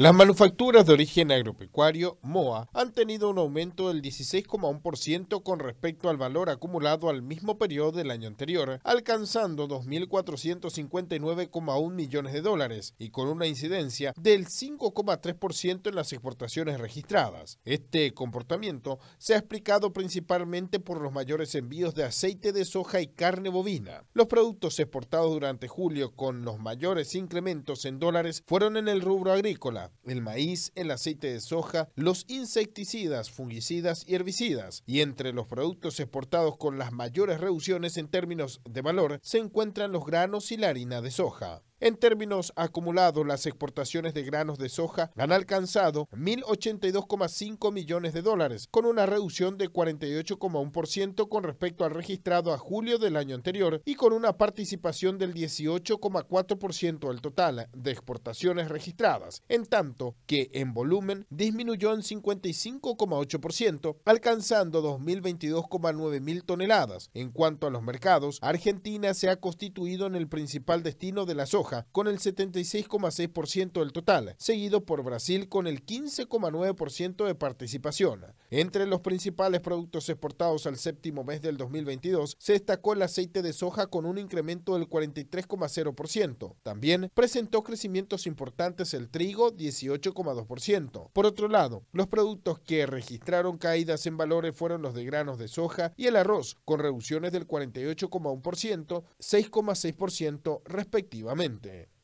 Las manufacturas de origen agropecuario, MOA, han tenido un aumento del 16,1% con respecto al valor acumulado al mismo periodo del año anterior, alcanzando 2.459,1 millones de dólares y con una incidencia del 5,3% en las exportaciones registradas. Este comportamiento se ha explicado principalmente por los mayores envíos de aceite de soja y carne bovina. Los productos exportados durante julio con los mayores incrementos en dólares fueron en el rubro agrícola, el maíz, el aceite de soja, los insecticidas, fungicidas y herbicidas. Y entre los productos exportados con las mayores reducciones en términos de valor se encuentran los granos y la harina de soja. En términos acumulados, las exportaciones de granos de soja han alcanzado 1.082,5 millones de dólares, con una reducción de 48,1% con respecto al registrado a julio del año anterior y con una participación del 18,4% del total de exportaciones registradas, en tanto que en volumen disminuyó en 55,8%, alcanzando 2.022,9 mil toneladas. En cuanto a los mercados, Argentina se ha constituido en el principal destino de la soja con el 76,6% del total, seguido por Brasil con el 15,9% de participación. Entre los principales productos exportados al séptimo mes del 2022 se destacó el aceite de soja con un incremento del 43,0%. También presentó crecimientos importantes el trigo 18,2%. Por otro lado, los productos que registraron caídas en valores fueron los de granos de soja y el arroz, con reducciones del 48,1%, 6,6% respectivamente. understand